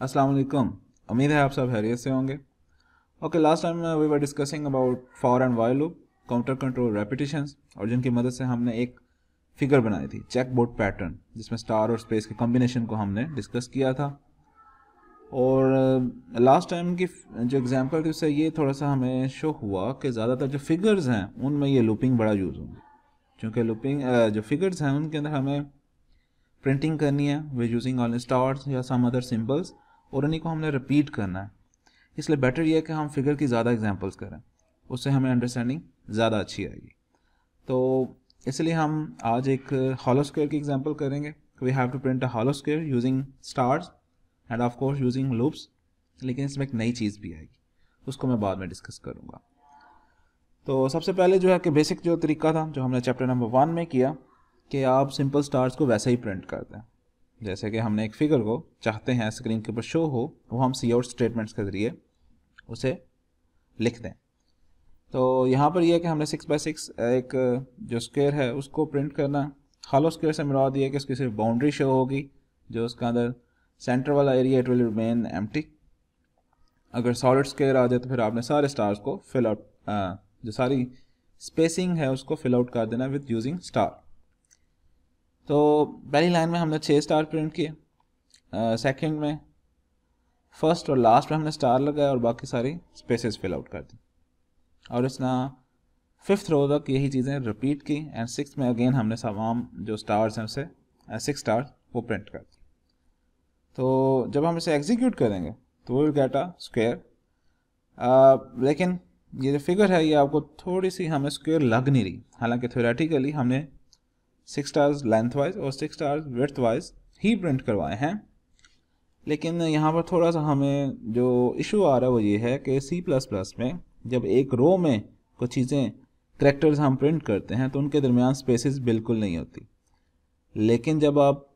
अस्सलाम वालेकुम उम्मीद है आप सब हैरियत से होंगे। Okay last time we were discussing about for and while loop counter control repetitions और जिनकी मदद से हमने एक फिगर बनाई थी चेक बोर्ड पैटर्न जिसमें स्टार और स्पेस के कॉम्बिनेशन को हमने डिस्कस किया था। और लास्ट uh, टाइम की जो एग्जांपल थी उससे ये थोड़ा सा हमें शो हुआ कि ज़्यादातर जो फिगर्स हैं उनमें ये लूपिंग बड़ा यूज़ होंगी। क्योंकि लूपिंग uh, जो फिगर्स हैं उनके अंदर हमें प्रिंटिंग करनी है वे यूजिंग ऑन स्टार्स या सम अदर सिंबल्स और उन्हीं को हमने रिपीट करना है। इसलिए बेटर ये है कि हम फिगर की ज़्यादा एग्जांपल्स करें, उससे हमें अंडरस्टैंडिंग ज़्यादा अच्छी आएगी। तो इसलिए हम आज एक हॉलो स्क्वेयर की एग्जांपल करेंगे। We have to print a hollow square using stars and of course using loops लेकिन इसमें एक नई चीज़ भी आएगी, उसको मैं बाद में डिस्कस करूँगा। तो सबसे पहले जो है कि बेसिक जो तरीका था, जो हमने चैप्टर नंबर वन में किया, कि आप सिंपल स्टार्स को वैसे ही प्रिंट कर दें। जैसे कि हमने एक फिगर को चाहते हैं स्क्रीन के ऊपर शो हो, वो हम सी आउट स्टेटमेंट्स के ज़रिए उसे लिख दें। तो यहाँ पर यह कि हमने सिक्स बाई सिक्स एक जो स्क्वेयर है, उसको प्रिंट करना। हॉलो स्क्वेयर से मुराद ये है कि उसकी सिर्फ़ बाउंड्री शो होगी, जो उसका अंदर सेंटर वाला area it will remain empty अगर सॉलिड स्क्वेयर आ जाए तो फिर आपने सारे स्टार्स को फिल आउट जो सारी स्पेसिंग है, उसको फिल आउट कर देना विद यूजिंग स्टार तो पहली लाइन में हमने छः स्टार प्रिंट किए सेकंड में फ़र्स्ट और लास्ट में हमने स्टार लगाया और बाकी सारी स्पेसेस फिल आउट कर दी। और इसना फिफ्थ रो तक यही चीज़ें रिपीट की एंड सिक्स में अगेन हमने तमाम जो स्टार्स हैं उसे सिक्स स्टार वो प्रिंट कर दी। तो जब हम इसे एग्जीक्यूट करेंगे तो विल गेट अ स्क्वेयर लेकिन ये जो फिगर है, ये आपको थोड़ी सी हमें स्क्वेयर लग नहीं रही। हालाँकि थ्योरेटिकली हमने सिक्स स्टार्स लेंथ वाइज और सिक्स स्टार्स विर्थ वाइज ही प्रिंट करवाए हैं। लेकिन यहाँ पर थोड़ा सा हमें जो इशू आ रहा है वो ये है कि सी प्लस प्लस में जब एक रो में कुछ चीज़ें करेक्टर्स हम प्रिंट करते हैं तो उनके दरमियान स्पेसिस बिल्कुल नहीं होती। लेकिन जब आप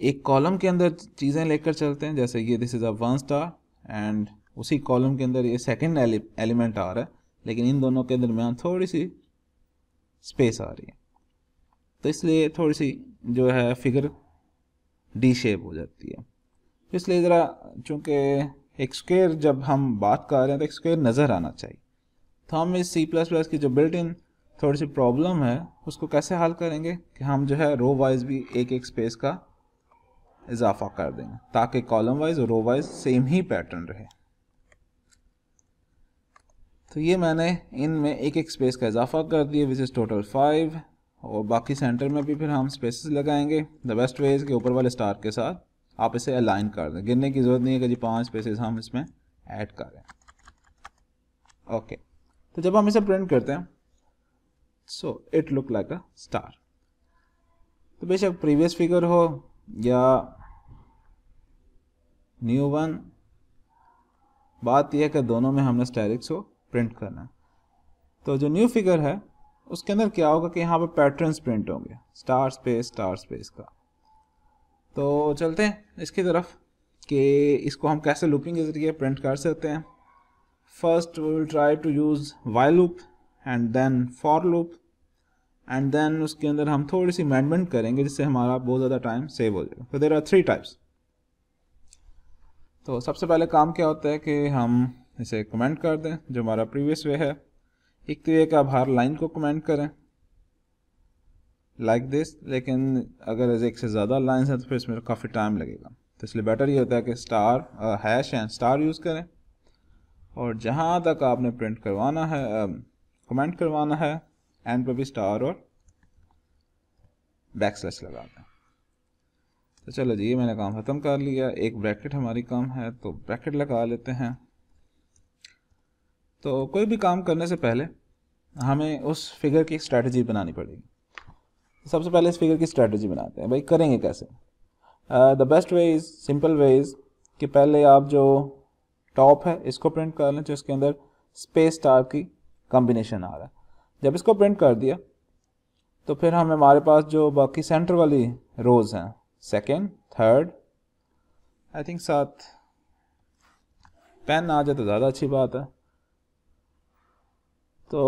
एक कॉलम के अंदर चीज़ें लेकर चलते हैं, जैसे ये this is a one star and उसी कॉलम के अंदर ये सेकेंड एलिमेंट आ रहा है, लेकिन इन दोनों के दरमियान थोड़ी सी स्पेस आ रही है। तो इसलिए थोड़ी सी जो है फिगर डी शेप हो जाती है। इसलिए ज़रा चूँकि एक स्क्वेयर जब हम बात कर रहे हैं तो एक स्क्वेयर नज़र आना चाहिए। तो हम इस सी प्लस प्लस की जो बिल्ट इन थोड़ी सी प्रॉब्लम है, उसको कैसे हल करेंगे कि हम जो है रो वाइज भी एक एक स्पेस का इजाफा कर देंगे, ताकि कॉलम वाइज और रो वाइज सेम ही पैटर्न रहे। तो ये मैंने इनमें एक एक स्पेस का इजाफा कर दिया विच इज़ टोटल फाइव और बाकी सेंटर में भी फिर हम स्पेसेस लगाएँगे द बेस्ट वे के ऊपर वाले स्टार के साथ आप इसे अलाइन कर दें। गिनने की ज़रूरत नहीं है कि जी पाँच स्पेसेस हम इसमें ऐड कर करें ओके तो जब हम इसे प्रिंट करते हैं so it look like a star तो बेशक प्रीवियस फिगर हो या न्यू वन बात यह है कि दोनों में हमने स्टैरिक्स को प्रिंट करना है। तो जो न्यू फिगर है उसके अंदर क्या होगा कि यहाँ पर पैटर्न्स प्रिंट होंगे। स्टार स्पेस स्टार स्पेस का। तो चलते हैं इसकी तरफ़ कि इसको हम कैसे लूपिंग के ज़रिए प्रिंट कर सकते हैं। First we will try to use while loop and then for loop and then उसके अंदर हम थोड़ी सी अमेंडमेंट करेंगे जिससे हमारा बहुत ज़्यादा टाइम सेव हो जाएगा तो देर आर थ्री टाइप्स तो सबसे पहले काम क्या होता है कि हम इसे कमेंट कर दें, जो हमारा प्रीवियस वे है। एक तो ये कि आप हर लाइन को कमेंट करें। लाइक like दिस लेकिन अगर एक से ज़्यादा लाइन्स हैं तो फिर इसमें काफ़ी टाइम लगेगा। तो इसलिए बेटर ये होता है कि star hash and star use करें। और जहाँ तक आपने प्रिंट करवाना है कमेंट करवाना है एंड पर भी स्टार और बैक स्लैश लगा दें तो चलो जी ये मैंने काम ख़त्म कर लिया। एक ब्रैकेट हमारी काम है तो ब्रैकेट लगा लेते हैं। तो कोई भी काम करने से पहले हमें उस फिगर की स्ट्रैटेजी बनानी पड़ेगी। सबसे पहले इस फिगर की स्ट्रैटेजी बनाते हैं, भाई करेंगे कैसे? The best way is simple way is कि पहले आप जो टॉप है, इसको प्रिंट कर लें, जिसके अंदर स्पेस स्टार की कॉम्बिनेशन आ रहा है। जब इसको प्रिंट कर दिया तो फिर हम हमारे पास जो बाकी सेंटर वाली रोज हैं सेकेंड थर्ड आई थिंक साथ पेन आ जाए तो ज़्यादा अच्छी बात है। तो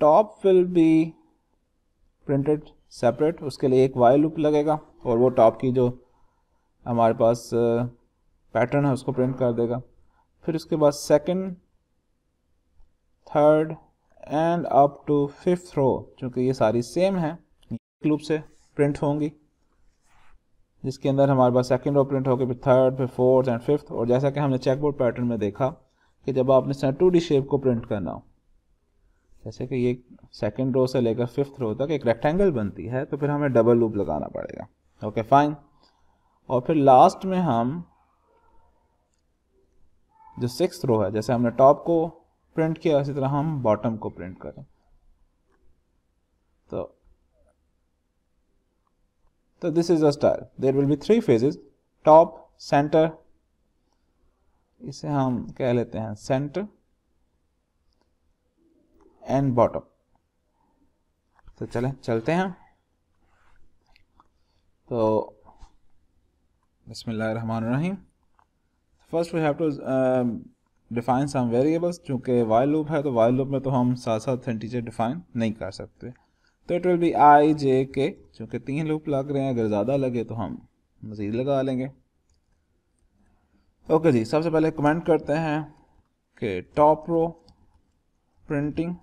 top will be printed separate उसके लिए एक वाई लूप लगेगा, और वो टॉप की जो हमारे पास पैटर्न है, उसको प्रिंट कर देगा। फिर उसके बाद second third and up to fifth row चूँकि ये सारी सेम है लूप से प्रिंट होंगी। जिसके अंदर हमारे पास सेकंड रो प्रिंट होगी, फिर थर्ड फिर फोर्थ एंड फिफ्थ और जैसा कि हमने चेकबोर्ड पैटर्न में देखा कि जब आपने टू डी शेप को प्रिंट करना हो। जैसे कि ये सेकंड रो से लेकर फिफ्थ रो तक एक रेक्टेंगल बनती है तो फिर हमें डबल लूप लगाना पड़ेगा। ओके फाइन और फिर लास्ट में हम जो सिक्स रो है, जैसे हमने टॉप को प्रिंट किया उसी तरह हम बॉटम को प्रिंट करें। तो तो this is a style there will be three phases top center इसे हम कह लेते हैं सेंटर एंड बॉटम तो चले, चलते हैं। तो Rahim first we have to define some variables चूँकि वाइल लूप है तो वाइल लूप में तो हम साथ साथ इंटीजर डिफाइन नहीं कर सकते। तो it will be I J K चूँकि तीन लूप लग रहे हैं, अगर ज़्यादा लगे तो हम मज़ीद लगा लेंगे। ओके जी, सबसे पहले कमेंट करते हैं कि टॉप रो प्रिंटिंग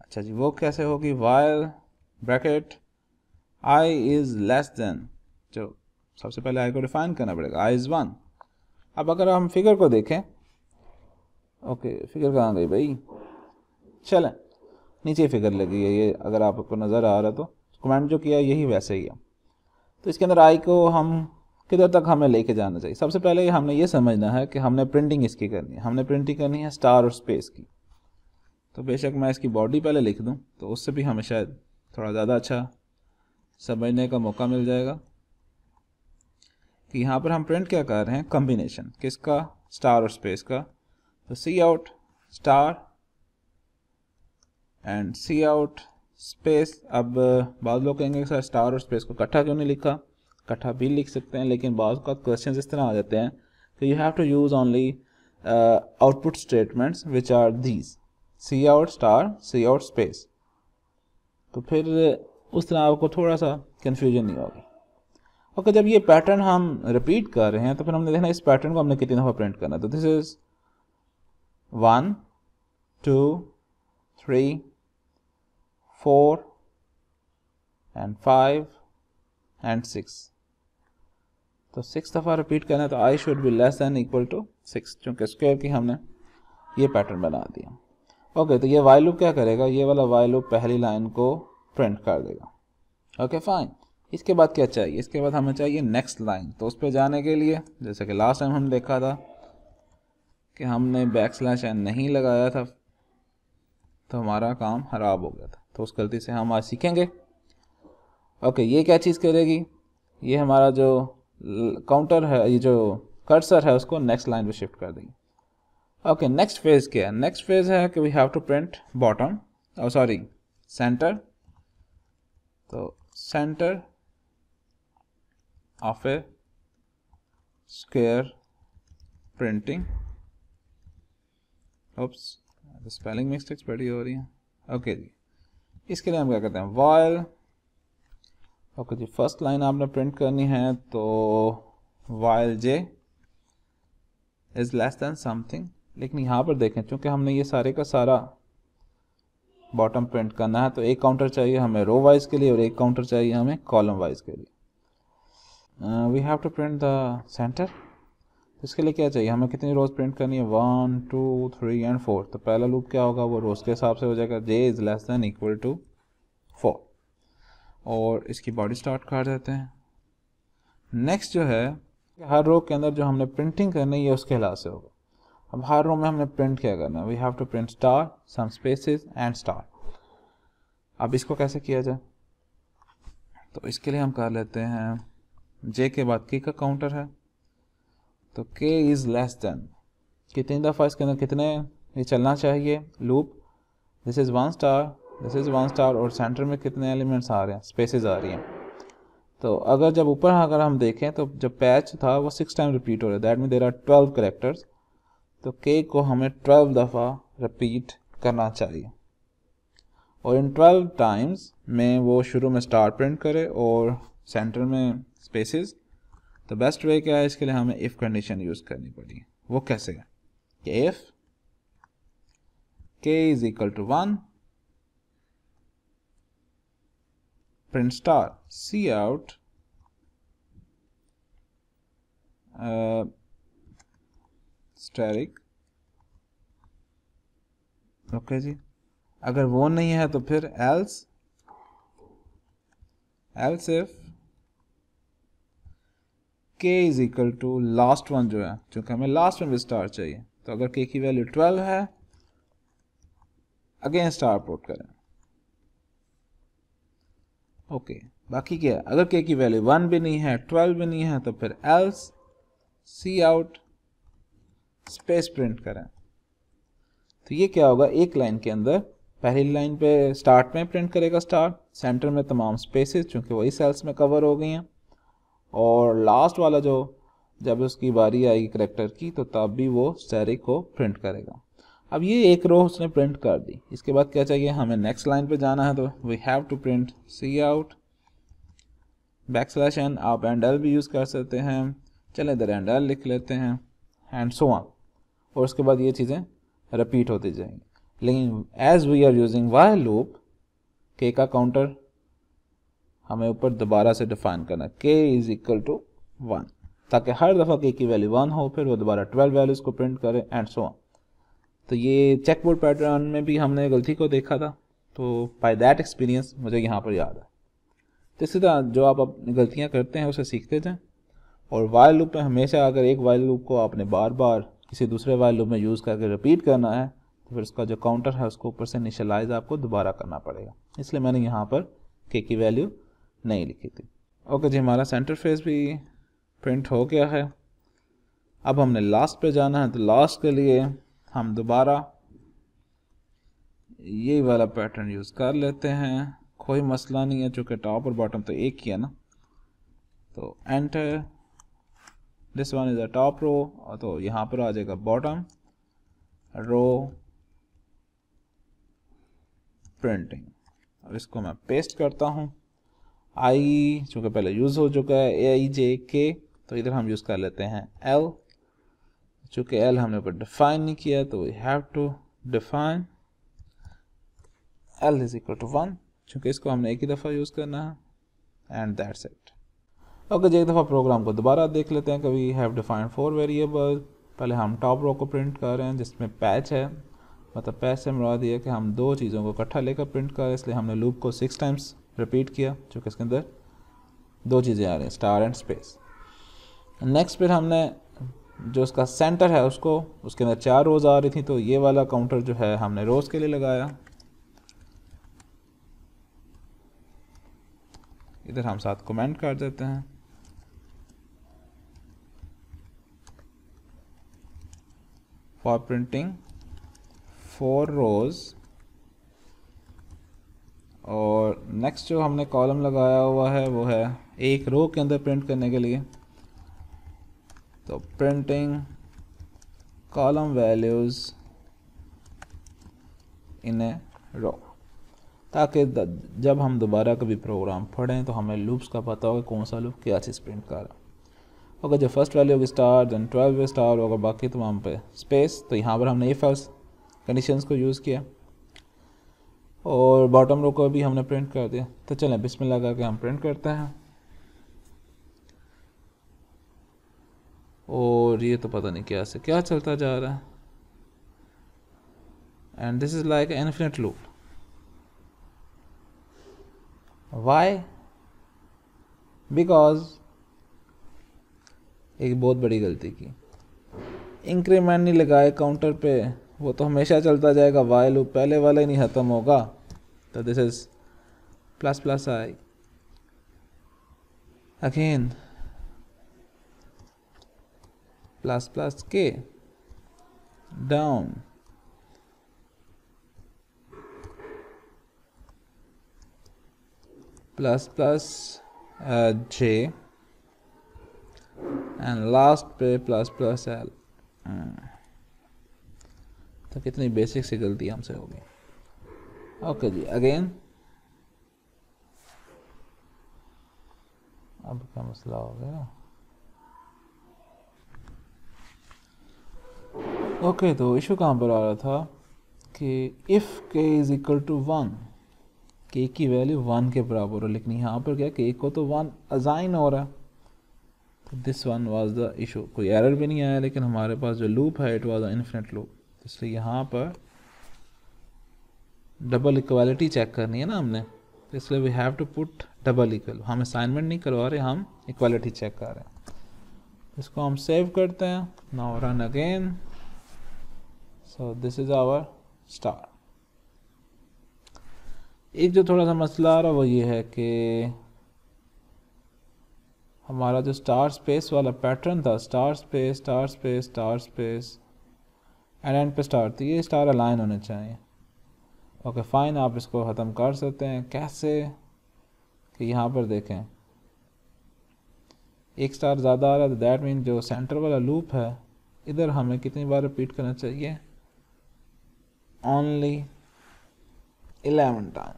अच्छा जी, वो कैसे होगी? While bracket I is less than जो सबसे पहले आई को डिफाइन करना पड़ेगा। आई इज़ वन अब अगर हम फिगर को देखें ओके फिगर कहाँ गई भाई? चलें, नीचे फिगर लगी है ये, अगर आपको नज़र आ रहा तो। कमेंट जो किया यही वैसे ही है। तो इसके अंदर आई को हम किधर तक हमें लेके जाना चाहिए? सबसे पहले हमने ये समझना है कि हमने प्रिंटिंग इसकी करनी है। हमने प्रिंटिंग करनी है स्टार और स्पेस की। तो बेशक मैं इसकी बॉडी पहले लिख दूँ तो उससे भी हमें शायद थोड़ा ज़्यादा अच्छा समझने का मौका मिल जाएगा कि यहाँ पर हम प्रिंट क्या कर रहे हैं? कम्बिनेशन किसका? स्टार और स्पेस का। तो C out star and C out space अब बाद लोग कहेंगे सर स्टार और स्पेस को इकट्ठा क्यों नहीं लिखा? इकट्ठा भी लिख सकते हैं, लेकिन बाद क्वेश्चन इस तरह आ जाते हैं तो you have to use only output statements which are these C out star C out space तो फिर उस तरह आपको थोड़ा सा कन्फ्यूज़न नहीं होगी। ओके जब ये पैटर्न हम रिपीट कर रहे हैं तो फिर हमने देखना इस पैटर्न को हमने कितनी दफ़ा प्रिंट करना है। तो this is one two three four and five and six तो सिक्स दफ़ा रिपीट करना है तो I should be less than equal to six चूँकि स्क्वेयर की हमने ये पैटर्न बना दिया। ओके तो ये वाई लूप क्या करेगा? ये वाला वाई लूप पहली लाइन को प्रिंट कर देगा। ओके फाइन इसके बाद क्या चाहिए? इसके बाद हमें चाहिए नेक्स्ट लाइन तो उस पर जाने के लिए, जैसे कि लास्ट टाइम हम देखा था कि हमने बैक स्लैश एन नहीं लगाया था तो हमारा काम ख़राब हो गया था। तो उस गलती से हम आज सीखेंगे। ओके ये क्या चीज़ करेगी? ये हमारा जो काउंटर है, ये जो कर्सर है, उसको नेक्स्ट लाइन पे शिफ्ट कर देंगे। ओके नेक्स्ट फ़ेज़ क्या है? नेक्स्ट फ़ेज़ है कि we have to print bottom और सॉरी सेंटर तो center of a square printing. Oops spelling mistakes बड़ी हो रही हैं। ओके जी। इसके लिए हम क्या करते हैं? वाइल ओके जी फ़र्स्ट लाइन आपने प्रिंट करनी है तो while J is less than something लेकिन यहाँ पर देखें क्योंकि हमने ये सारे का सारा बॉटम प्रिंट करना है तो एक काउंटर चाहिए हमें रो वाइज के लिए और एक काउंटर चाहिए हमें कॉलम वाइज के लिए। We have to print the center इसके लिए क्या चाहिए? हमें कितनी रोज़ प्रिंट करनी है? One two three and four तो पहला लूप क्या होगा? वो रोज़ के हिसाब से हो जाएगा। J is less than equal to four और इसकी बॉडी स्टार्ट कर देते हैं। नेक्स्ट जो है, हर रो के अंदर जो हमने प्रिंटिंग करनी है उसके हिसाब से होगा। अब हर रो में हमने प्रिंट क्या करना है? We have to print star some spaces and star अब इसको कैसे किया जाए? तो इसके लिए हम कर लेते हैं जे के बाद के का काउंटर है। तो के इज़ लेस देन कितनी दफ़ा इसके अंदर कितने ये चलना चाहिए? Loop this is one star this is one star और सेंटर में कितने एलिमेंट्स आ रहे हैं? स्पेसेस आ रही हैं। तो अगर जब ऊपर अगर हम देखें तो जब पैच था, वो सिक्स टाइम रिपीट हो रहा है। That mean there are twelve characters तो के को हमें ट्वेल्व दफ़ा रिपीट करना चाहिए। और इन ट्वेल्व टाइम्स में वो शुरू में स्टार प्रिंट करे और सेंटर में स्पेसेस तो बेस्ट वे क्या है? इसके लिए हमें इफ़ कंडीशन यूज़ करनी पड़ी। वो कैसे है? कि if k is equal to 1 print star. C out. Uh, static okay जी। अगर वो नहीं है तो फिर else else if K is equal to last one जो है क्योंकि हमें लास्ट वन भी स्टार चाहिए। तो अगर के की वैल्यू ट्वेल्व है अगेन स्टार पुट करें। ओके बाकी क्या है? अगर के की वैल्यू वन भी नहीं है ट्वेल्व भी नहीं है तो फिर else C out space print करें। तो ये क्या होगा? एक लाइन के अंदर पहली लाइन पे स्टार्ट में प्रिंट करेगा स्टार सेंटर में तमाम स्पेसेस चूँकि वही सेल्स में कवर हो गई हैं। और लास्ट वाला जो, जब उसकी बारी आएगी करेक्टर की तो तब भी वो स्टेरिक को प्रिंट करेगा। अब ये एक रो उसने प्रिंट कर दी। इसके बाद क्या चाहिए? हमें नेक्स्ट लाइन पे जाना है तो we have to print C out backslash N आप एंड एल भी यूज़ कर सकते हैं। चले इधर एंड एल लिख लेते हैं एंड सो ऑन और उसके बाद ये चीज़ें रिपीट होती जाएँगी। लेकिन as we are using while loop K का काउंटर हमें ऊपर दोबारा से डिफाइन करना के इज़ इक्वल टू वन ताकि हर दफ़ा के की वैल्यू वन हो, फिर वो दोबारा ट्वेल्व वैल्यूज़ को प्रिंट करे एंड सो ऑन तो ये चेक बोर्ड पैटर्न में भी हमने गलती को देखा था तो बाय दैट एक्सपीरियंस मुझे यहाँ पर याद है। तो इसी तरह जो आप अपनी गलतियाँ करते हैं उसे सीखते जाएँ, और वाइल लूप में हमेशा अगर एक वाइल लूप को आपने बार बार किसी दूसरे वाइल लूप में यूज़ करके रिपीट करना है तो फिर उसका जो काउंटर है उसको ऊपर से इनिशलाइज आपको दोबारा करना पड़ेगा। इसलिए मैंने यहाँ पर के की वैल्यू नहीं लिखी थी। ओके जी, हमारा सेंटर फेस भी प्रिंट हो गया है। अब हमने लास्ट पे जाना है तो लास्ट के लिए हम दोबारा ये वाला पैटर्न यूज़ कर लेते हैं। कोई मसला नहीं है, चूँकि टॉप और बॉटम तो एक ही है ना। तो enter this one is a top row तो यहाँ पर आ जाएगा बॉटम रो प्रिंटिंग अब इसको मैं पेस्ट करता हूँ। आई चूँकि पहले यूज़ हो चुका है ए आई जे के तो इधर हम यूज़ कर लेते हैं एल चूँकि एल हमने ऊपर डिफाइन नहीं किया तो we have to define L is equal to one चूँकि इसको हमने एक ही दफ़ा यूज़ करना है एंड दैट्स इट ओके एक दफ़ा प्रोग्राम को दोबारा देख लेते हैं, कभी हैव डिफाइन फोर वेरिएबल पहले हम टॉप रो को प्रिंट कर रहे हैं, जिसमें पैच है मतलब पैच से मुराद ये कि हम दो चीज़ों को इकट्ठा लेकर प्रिंट कर रहे हैं, इसलिए हमने लूप को सिक्स टाइम्स रिपीट किया, चूँकि इसके अंदर दो चीज़ें आ रही हैं स्टार एंड स्पेस नेक्स्ट फिर हमने जो उसका सेंटर है, उसको, उसके अंदर चार रोज़ आ रही थी तो ये वाला काउंटर जो है, हमने रोज़ के लिए लगाया। इधर हम साथ कमेंट कर देते हैं। फॉर प्रिंटिंग फोर रोज़ और नेक्स्ट जो हमने कॉलम लगाया हुआ है, वो है एक रो के अंदर प्रिंट करने के लिए। तो printing column values in a row ताकि जब हम दोबारा कभी प्रोग्राम पढ़ें तो हमें लूप्स का पता होगा कौन सा लूप क्या चीज़ प्रिंट कर रहा अगर जो फ़र्स्ट वैल्यू होगी स्टार देन ट्वेल्व स्टार होगा बाकी तमाम पे स्पेस तो यहाँ पर हमने ये फ़र्स्ट कंडीशंस को यूज़ किया। और बॉटम रो को भी हमने प्रिंट कर दिया। तो चलें, बिस्मिल्लाह करके हम प्रिंट करते हैं। और ये तो पता नहीं क्या से, क्या चलता जा रहा है। And this is like infinite loop while because एक बहुत बड़ी गलती की। इंक्रीमेंट नहीं लगाए काउंटर पे, वो तो हमेशा चलता जाएगा। वाई लूप पहले वाला ही नहीं ख़त्म होगा। तो this is plus plus I again plus k down plus plus uh, j and last पे plus plus l तो कितनी बेसिक सी गलती हमसे होगी ओके जी अगेन अब क्या मसला हो गया ओके तो इशू कहाँ पर आ रहा था कि if K is equal to one के की वैल्यू वन के बराबर हो, लेकिन यहाँ पर क्या के को तो वन अजाइन हो रहा है। तो this one was the issue कोई एरर भी नहीं आया, लेकिन हमारे पास जो लूप है it was a infinite loop इसलिए यहाँ पर डबल इक्वालिटी चेक करनी है ना हमने। तो इसलिए we have to put double equal हम असाइनमेंट नहीं करवा रहे, हम इक्वालिटी चेक कर रहे हैं। इसको हम सेव करते हैं। Now run again so this is our star एक जो थोड़ा सा मसला आ रहा वो ये है कि हमारा जो स्टार स्पेस वाला पैटर्न था star space star space star space and end पे स्टार थी, ये स्टार अलाइन होने चाहिए। ओके फाइन आप इसको ख़त्म कर सकते हैं। कैसे? कि यहाँ पर देखें। एक स्टार ज़्यादा आ रहा है तो दैट मीन जो सेंटर वाला लूप है, इधर हमें कितनी बार रिपीट करना चाहिए? ओनली इलेवन टाइम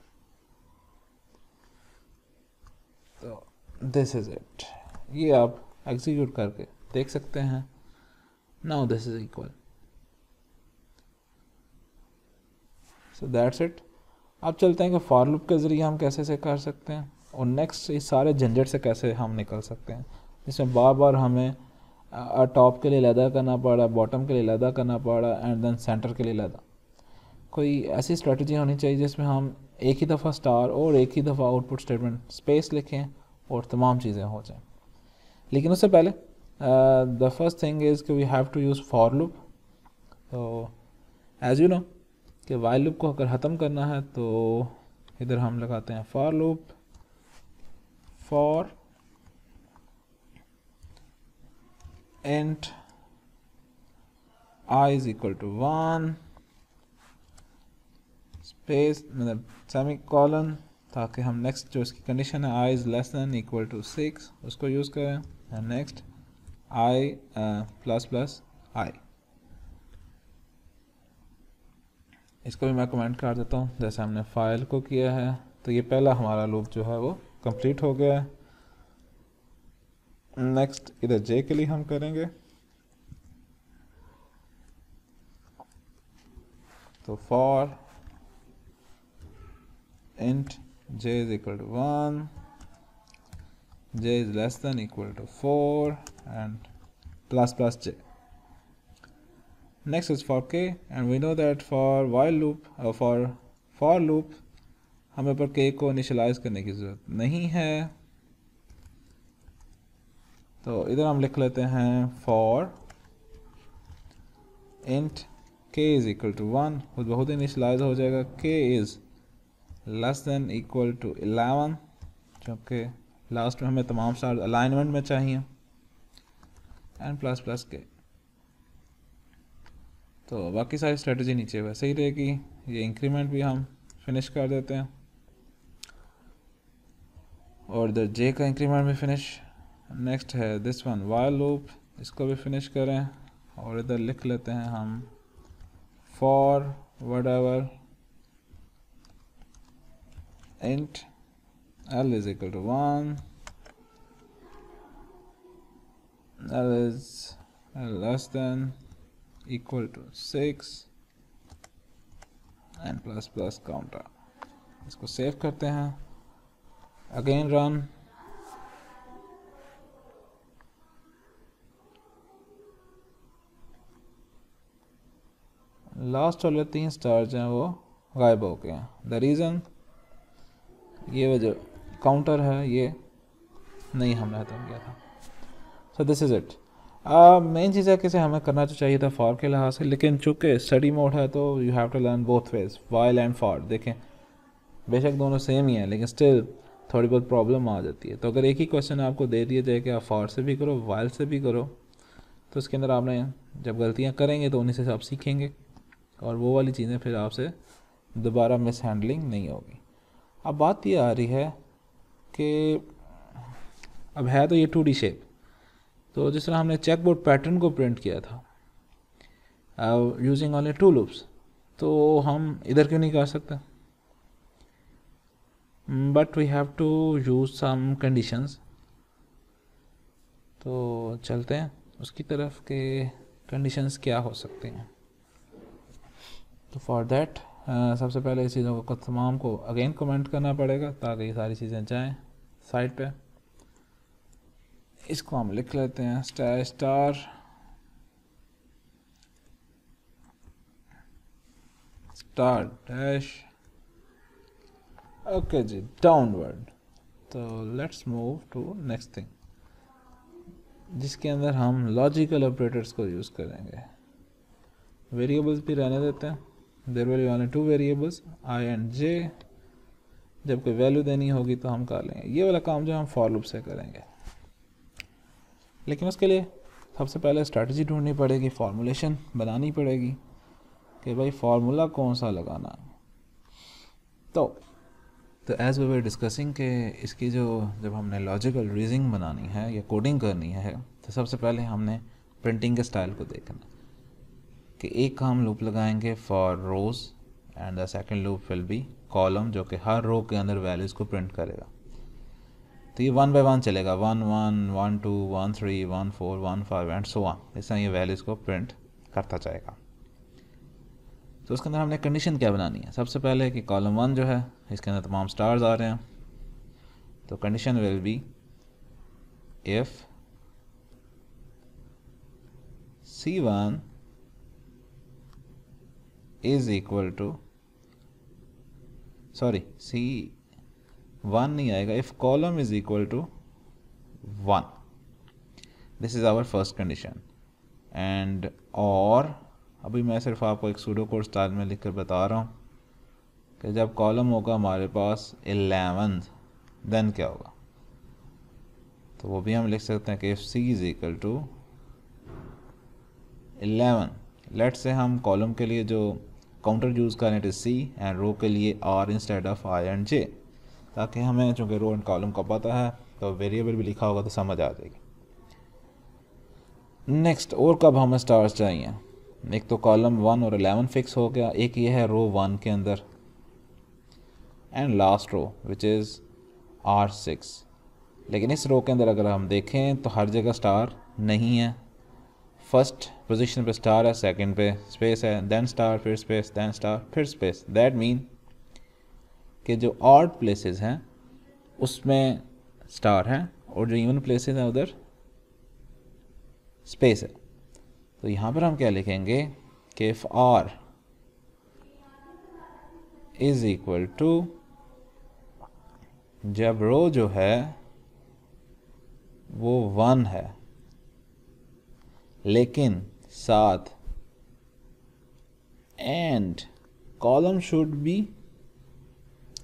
तो दिस इज़ इट ये आप एग्जीक्यूट करके देख सकते हैं। Now this is equal so that's it अब चलते हैं कि फॉर लूप के ज़रिए हम कैसे से कर सकते हैं और नेक्स्ट इस सारे झंझट से कैसे हम निकल सकते हैं। इसमें बार बार हमें टॉप के लिए लदा करना पड़ा बॉटम के लिए लदा करना पड़ा एंड देन सेंटर के लिए लदा कोई ऐसी स्ट्रेटजी होनी चाहिए जिसमें हम एक ही दफ़ा स्टार और एक ही दफ़ा आउटपुट स्टेटमेंट स्पेस लिखें और तमाम चीज़ें हो जाएँ। लेकिन उससे पहले द फ़र्स्ट थिंग इज़ कि we have to use for loop तो एज यू नो कि वाइल लूप को अगर ख़त्म करना है तो इधर हम लगाते हैं for loop for and I is equal to one space मतलब सेमी कॉलन ताकि हम नेक्स्ट जो इसकी कंडीशन है I is less than equal to six उसको यूज़ करें। And next I plus plus I इसको भी मैं कमेंट कर देता हूँ। जैसे हमने फ़ाइल को किया है तो ये पहला हमारा लूप जो है, वो कंप्लीट हो गया है। नेक्स्ट इधर जे के लिए हम करेंगे। तो for int j is equal to 1 j is less than equal to 4 and plus plus j next is for k and we know that for while loop or for for loop हमें पर k को initialise करने की ज़रूरत नहीं है तो इधर हम लिख लेते हैं for int k is equal to 1 खुद बहुत इनिशलाइज हो जाएगा k is less than equal to eleven क्योंकि लास्ट में हमें तमाम स्टार अलाइनमेंट में चाहिए। एंड प्लस प्लस के। तो बाकी सारी स्ट्रेटजी नीचे वैसे ही रहेगी। ये इंक्रीमेंट भी हम फिनिश कर देते हैं। और इधर जे का इंक्रीमेंट भी फिनिश नेक्स्ट है दिस वन वाई लूप इसको भी फिनिश करें। और इधर लिख लेते हैं हम। For whatever int l is equal to 1 l is less than equal to 6 and plus plus counter इसको सेव करते हैं अगेन रन लास्ट वाले तीन स्टार्स हैं वो गायब हो गए हैं द रीज़न ये जो काउंटर है, ये नहीं हमने ख़त्म किया था। So this is it main चीज़ है कि हमें करना तो चाहिए था फॉर के लिहाज से, लेकिन चूँकि स्टडी मोड है तो you have to learn both ways while and for देखें, बेशक दोनों सेम ही हैं, लेकिन स्टिल थोड़ी बहुत प्रॉब्लम आ जाती है। तो अगर एक ही क्वेश्चन आपको दे दिया जाए कि आप फॉर से भी करो वाइल से भी करो तो उसके अंदर आपने जब गलतियाँ करेंगे तो उन्हीं से आप सीखेंगे, और वो वाली चीज़ें फिर आपसे दोबारा मिस हैंडलिंग नहीं होगी। अब बात ये आ रही है कि अब है तो ये टू डी शेप तो जिस तरह हमने चेक बोर्ड पैटर्न को प्रिंट किया था यूजिंग ऑनली टू लूप्स तो हम इधर क्यों नहीं कर सकते? But we have to use some conditions तो चलते हैं, उसकी तरफ़ के कंडीशंस क्या हो सकते हैं। तो फॉर देट सबसे पहले इस चीज़ों को तमाम को अगेन कमेंट करना पड़ेगा ताकि ये सारी चीज़ें जाएँ साइड पे। इसको हम लिख लेते हैं star star star dash okay जी डाउनवर्ड तो let's move to next thing जिसके अंदर हम लॉजिकल ऑपरेटर्स को यूज़ करेंगे। वेरिएबल्स भी रहने देते हैं। There will only two variables I and J जब कोई वैल्यू देनी होगी तो हम कर लेंगे। ये वाला काम जो हम फॉर लूप से करेंगे। लेकिन उसके लिए सबसे पहले स्ट्रैटेजी ढूंढनी पड़ेगी फॉर्मूलेशन बनानी पड़ेगी कि भाई फार्मूला कौन सा लगाना है। तो तो एज़ वे वर डिस्कसिंग के इसकी जो, जब हमने लॉजिकल रीजनिंग बनानी है या कोडिंग करनी है तो सबसे पहले हमने प्रिंटिंग के स्टाइल को देखना कि एक हम लूप लगाएँगे for rows and the second loop will be column जो कि हर रो के अंदर वैल्यूज़ को प्रिंट करेगा। तो ये वन बाय वन चलेगा। One one one two one three one four one five and so on इस तरह ये वैल्यूज़ को प्रिंट करता जाएगा। तो उसके अंदर हमने कंडीशन क्या बनानी है? सबसे पहले कि कॉलम वन जो है, इसके अंदर तमाम स्टार्स आ रहे हैं। तो condition will be if C one is equal to sorry C one नहीं आएगा. If column is equal to one this is our first condition and और अभी मैं सिर्फ़ आपको एक सूडो कोड स्टाइल में लिख कर बता रहा हूँ कि जब कॉलम होगा हमारे पास एलेवन देन क्या होगा? तो वो भी हम लिख सकते हैं कि if C is equal to eleven let say हम कॉलम के लिए जो काउंटर यूज़ करें it is C and row के लिए R instead of I and J ताकि हमें चूँकि रो एंड कॉलम का पता है तो वेरिएबल भी लिखा होगा तो समझ आ जाएगी। नेक्स्ट और कब हमें स्टार्स चाहिए? एक तो कॉलम वन और एलेवन फिक्स हो गया, एक ये है रो वन के अंदर। And last row which is R six लेकिन इस रो के अंदर अगर हम देखें तो हर जगह स्टार नहीं है। फ़र्स्ट पोजीशन पे स्टार है सेकंड पे स्पेस है देन स्टार फिर स्पेस देन स्टार फिर स्पेस दैट मीन कि जो ऑड प्लेसेस हैं, उसमें स्टार है और जो इवन प्लेसेस हैं, उधर स्पेस है. तो यहाँ पर हम क्या लिखेंगे? कि if R is equal to जब रो जो है, वो वन है लेकिन साथ and column should be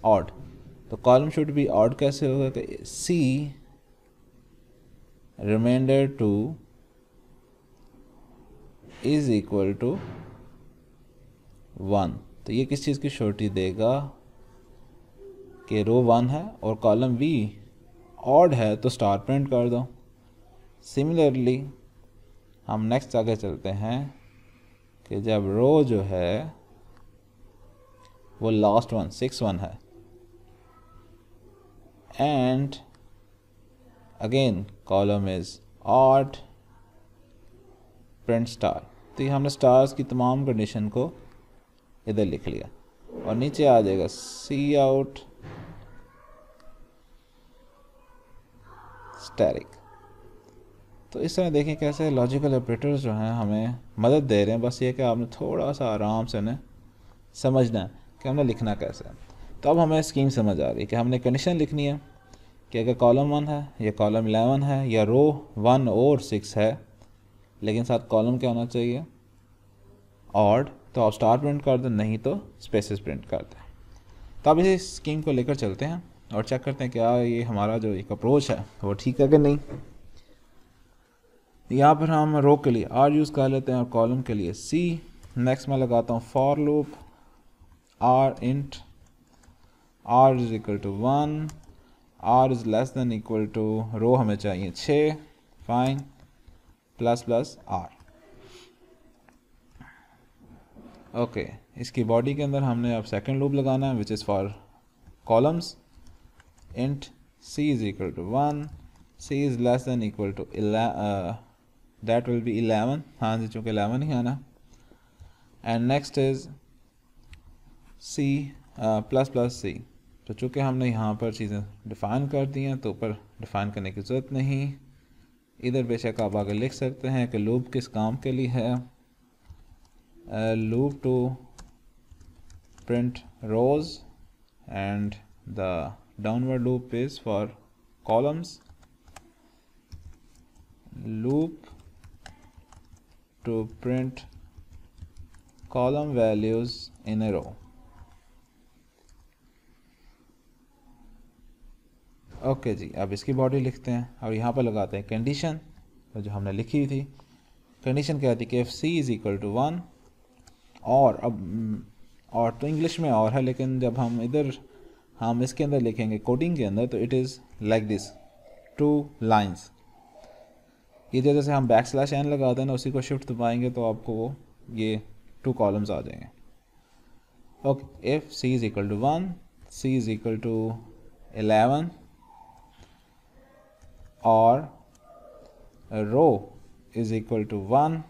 odd तो कॉलम शुड बी ऑड कैसे होगा कि C remainder two is equal to one तो ये किस चीज़ की शोर्टी देगा? कि रो वन है और कॉलम बी ऑड है तो स्टार प्रिंट कर दो। सिमिलरली हम नेक्स्ट आगे चलते हैं कि जब रो जो है, वो लास्ट वन सिक्स वन है। And again column is odd print star तो ये हमने स्टार्स की तमाम कंडीशन को इधर लिख लिया। और नीचे आ जाएगा सी आउट स्टैरिक तो इस तरह देखें कैसे लॉजिकल ऑपरेटर्स जो हैं हमें मदद दे रहे हैं। बस ये कि आपने थोड़ा सा आराम से ना समझना है कि हमने लिखना कैसे है। तो अब हमें स्कीम समझ आ रही है कि हमने कंडीशन लिखनी है कि अगर कॉलम वन है या कॉलम इलेवन है या रो वन और सिक्स है, लेकिन साथ कॉलम क्या होना चाहिए? ऑड तो आप स्टार प्रिंट कर दें, नहीं तो स्पेसिस प्रिंट कर दें। तो अब इस स्कीम को लेकर चलते हैं और चेक करते हैं क्या ये हमारा जो एक अप्रोच है, वो ठीक है कि नहीं? यहाँ पर हम रो के लिए आर यूज़ कर लेते हैं और कॉलम के लिए सी नेक्स्ट मैं लगाता हूँ for loop R int R is equal to one R is less than equal to row हमें चाहिए छः. Fine plus plus R okay इसकी बॉडी के अंदर हमने अब सेकंड लूप लगाना है which is for columns int C is equal to one C is less than equal to that will be eleven हाँ जी, चूँकि इलेवन ही आना and next is C plus plus C तो चूँकि हमने यहाँ पर चीज़ें डिफ़ाइन कर दी हैं तो ऊपर डिफ़ाइन करने की ज़रूरत नहीं। इधर बेशक आप आगे लिख सकते हैं कि लूप किस काम के लिए है। Loop to print rows and the downward loop is for columns loop to print column values in a row. Okay okay जी, अब इसकी बॉडी लिखते हैं और यहाँ पर लगाते हैं कंडीशन जो हमने लिखी हुई थी। कंडीशन क्या थी कि if C is equal to one और अब और तो इंग्लिश में और है, लेकिन जब हम इधर, हम इसके अंदर लिखेंगे कोडिंग के अंदर तो it is like this two lines ये जैसे हम बैक स्लैश एन हैं ना, उसी को शिफ्ट दबाएँगे तो आपको वो, ये टू कॉलम्स आ जाएँगे। Okay if C is equal to one C is equal to eleven और row is equal to one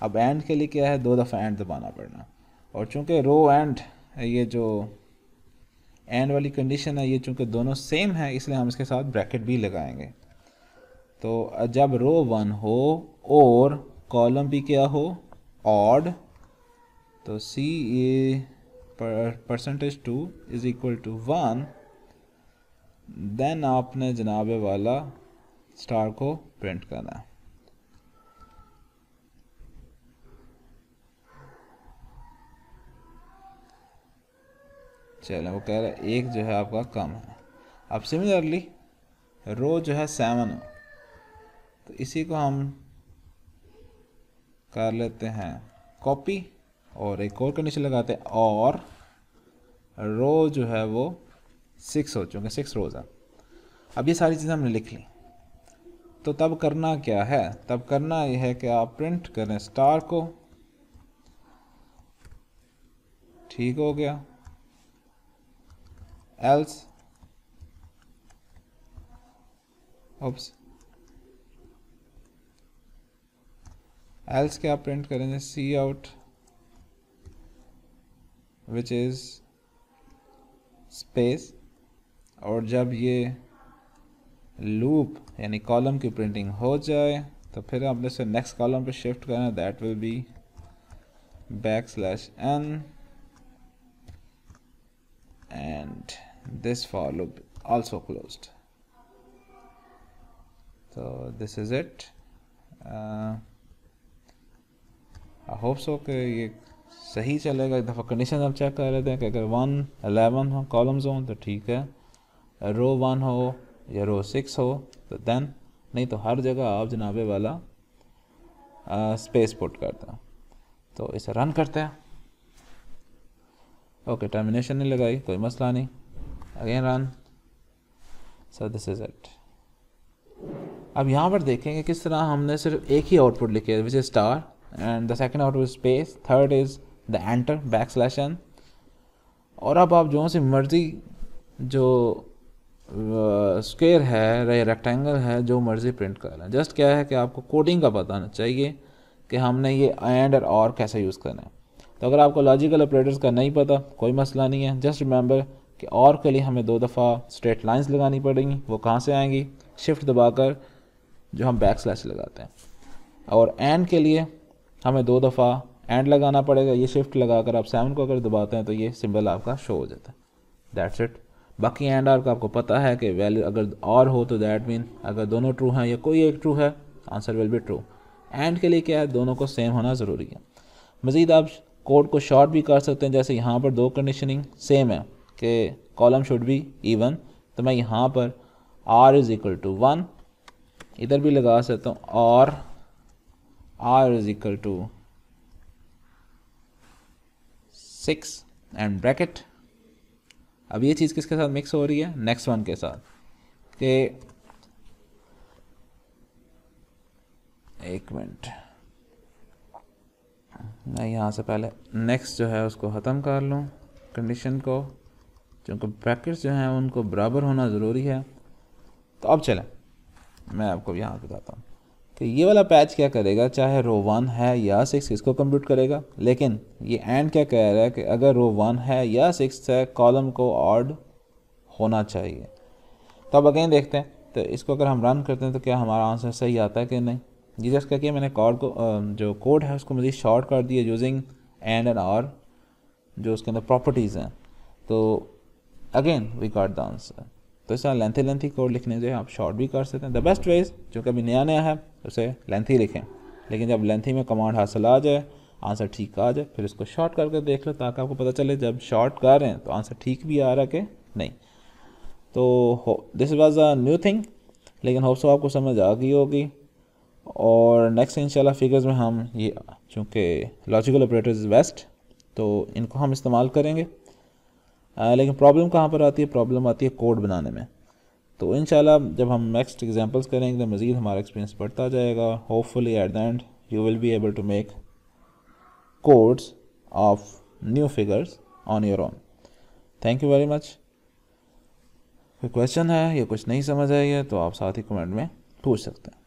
अब एंड के लिए क्या है? दो दफ़ा एंड दबाना पड़ना। और चूँकि रो एंड ये जो एंड वाली कंडीशन है, ये चूँकि दोनों सेम है, इसलिए हम इसके साथ ब्रैकेट भी लगाएँगे। तो जब रो वन हो और कॉलम भी क्या हो? ऑड तो C a percentage two is equal to one then आपने जनाब वाला स्टार को प्रिंट करना है। चलो, वो कह रहा है, एक जो है आपका कम है। अब सिमिलरली रो जो है सेवन तो इसी को हम कर लेते हैं कॉपी और एक और कंडीशन लगाते हैं और रो जो है वो सिक्स हो, चुके सिक्स रोज़ है। अब ये सारी चीज़ें हमने लिख ली। तो तब करना क्या है? तब करना यह है कि आप प्रिंट करें स्टार को। ठीक हो गया। एल्स ओप्स एल्स क्या प्रिंट करेंगे? C out which is space और जब ये लूप यानी कॉलम की प्रिंटिंग हो जाए तो फिर आपने से नेक्स्ट कॉलम पे शिफ्ट करना that will be back slash N and this for loop also closed तो this is it I hope so कि ये सही चलेगा। एक दफ़ा कंडीशन आप चेक कर लेते हैं कि अगर वन अलेवन हो कॉलम्स हों तो ठीक है। रो वन हो या रो सिक्स हो तो देन नहीं तो हर जगह आप जनाबे वाला स्पेस पुट करते हैं तो इसे रन करते हैं। ओके टर्मिनेशन नहीं लगाई, कोई मसला नहीं। Again run so this is it अब यहाँ पर देखेंगे किस तरह हमने सिर्फ़ एक ही आउटपुट लिखी which is star and the second output space third is the enter back slash N और अब आप जो सी मर्ज़ी जो स्क्वेयर है रेक्टेंगल है, जो मर्ज़ी प्रिंट कर लें। जस्ट क्या है कि आपको कोडिंग का पता होना चाहिए कि हमने ये एंड और और कैसे यूज़ करना है। तो अगर आपको लॉजिकल ऑपरेटर्स का नहीं पता, कोई मसला नहीं है। जस्ट रिमेंबर कि और के लिए हमें दो दफ़ा स्ट्रेट लाइंस लगानी पड़ेंगी। वो कहाँ से आएँगी? शिफ्ट दबाकर जो हम बैक स्लैश लगाते हैं। और एंड के लिए हमें दो दफ़ा एंड लगाना पड़ेगा, ये शिफ्ट लगाकर आप सेवन को अगर दबाते हैं तो ये सिंबल आपका शो हो जाता है। दैट्स इट बाकी एंड आर का आपको पता है कि वैल्यू अगर और हो तो दैट मीन अगर दोनों ट्रू हैं या कोई एक ट्रू है answer will be true and के लिए क्या है, दोनों को सेम होना ज़रूरी है। मज़ीद आप कोड को शॉर्ट भी कर सकते हैं, जैसे यहाँ पर दो कंडीशनिंग सेम है कि कॉलम शुड बी इवन तो मैं यहाँ पर R is equal to one इधर भी लगा सकता हूँ, और R is equal to six and bracket अब ये चीज़ किसके साथ मिक्स हो रही है? नेक्स्ट वन के साथ। कि एक मिनट मैं यहाँ से पहले नेक्स्ट जो है उसको ख़त्म कर लूँ। कंडीशन को। क्योंकि ब्रैकेट्स जो हैं उनको बराबर होना ज़रूरी है। तो अब चलें। मैं आपको यहाँ बताता हूँ। कि ये वाला पैच क्या करेगा? चाहे रो वन है या सिक्स इसको कंप्यूट करेगा। लेकिन ये एंड क्या कह रहा है कि अगर रो वन है या सिक्स है कॉलम को ऑड होना चाहिए। तो अब अगेन देखते हैं। तो इसको अगर हम रन करते हैं तो क्या हमारा आंसर सही आता है कि नहीं? जी जस्ट किया मैंने कोड को जो कोड है, उसको मज़ीद शॉर्ट कर दिया यूजिंग एंड एंड आर जो उसके अंदर प्रॉपर्टीज़ हैं। तो again we got the answer तो इस तरह लेंथी लेंथी कोड लिखने से आप शॉर्ट भी कर सकते हैं। द बेस्ट वेज जो कभी नया नया है उसे लेंथी लिखें। लेकिन जब लेंथी में कमांड हासिल आ जाए आंसर ठीक आ जाए फिर इसको शॉर्ट करके देख लो ताकि आपको पता चले जब शॉर्ट कर रहे हैं तो आंसर ठीक भी आ रहा है कि नहीं। तो this was a new thing लेकिन होप सो आपको समझ आ गई होगी। और नेक्स्ट इंशाल्लाह फिगर्स में हम ये चूँकि लॉजिकल ऑपरेटर्स बेस्ट तो इनको हम इस्तेमाल करेंगे। आ, लेकिन प्रॉब्लम कहाँ पर आती है? प्रॉब्लम आती है कोड बनाने में। तो इन जब हम नेक्स्ट एग्जाम्पल्स करेंगे तो मज़ीद हमारा एक्सपीरियंस बढ़ता जाएगा। Hopefully at the end you will be able to make codes of new figures on your own thank you very much कोई क्वेश्चन है या कुछ नहीं समझ आई है तो आप साथ ही कमेंट में पूछ सकते हैं।